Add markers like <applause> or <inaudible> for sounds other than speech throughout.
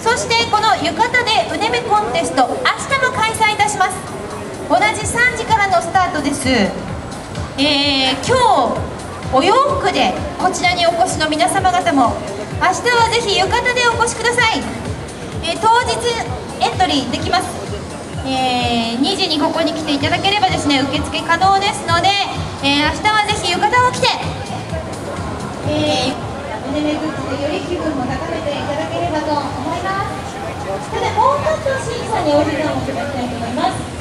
そしてこの浴衣でうねめコンテスト明日も開催いたします。同じ3時からのスタートです。えー、今日お洋服でこちらにお越しの皆様方も明日はぜひ浴衣でお越しください、えー、当日エントリーできます、えー、2時にここに来ていただければですね受付可能ですので、えー、明日はぜひ浴衣を着て、えー、腕目グッズでより気分も高めていただただもう一つ審査にお時間をいただきたいと思います。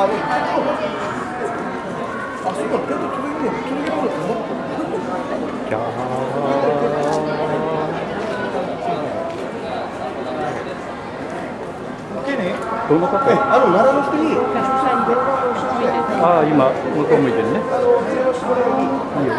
どの方あの奈良の人に。ああ今向こう向いてるね。いいよ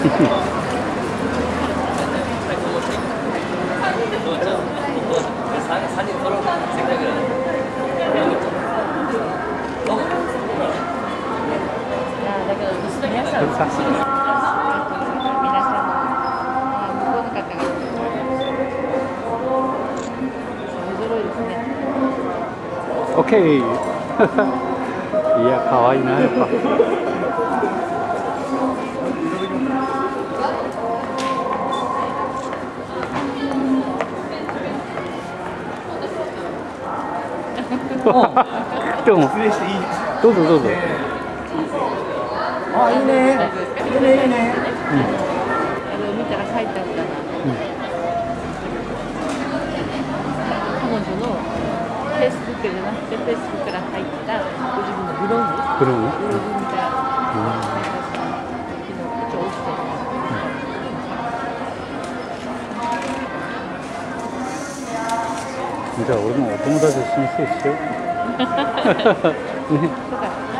だけど皆さんどうした皆さんあ向こうの方が面白いですね。オッケーいや可愛いなやっぱどうも。失礼していいどうぞどうぞ。あいいね。いいねいいね。あれを見たら書いてあったな。彼女のフェイスブックじゃなくてフェイスブックから入った。ご自分のブログ？ブログブログみたいなかさ昨日ちょっと落ちてるじゃあ俺もお友達申請しよ <laughs> うねとか、なん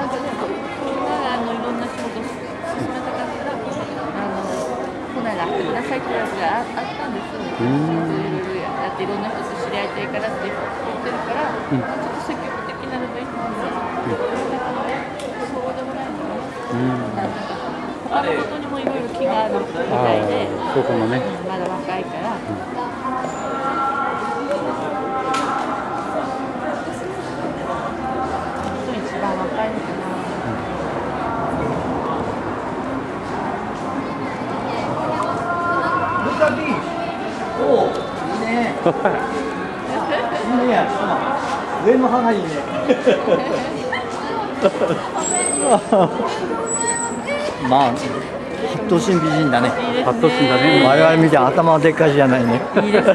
かね、あのいろんな仕事を進めたかったら、あのこないだ会ってくださいってやつがああったんですよ。いんろいろやっていろんな人と知り合いたいからって言ってるから、うんちょっと積極的になればいいと思うんですよ。そうでもないのね。うんなんか他のことにもいろいろ気があるみたいで、そうかもねうんまだ若いから。本当に一番若いのかな。ルカリおお <laughs> いい上の歯がいいねまあ八頭身美人だね。発動するんだね。我々みたいに頭でっかいじゃないね。いいですね。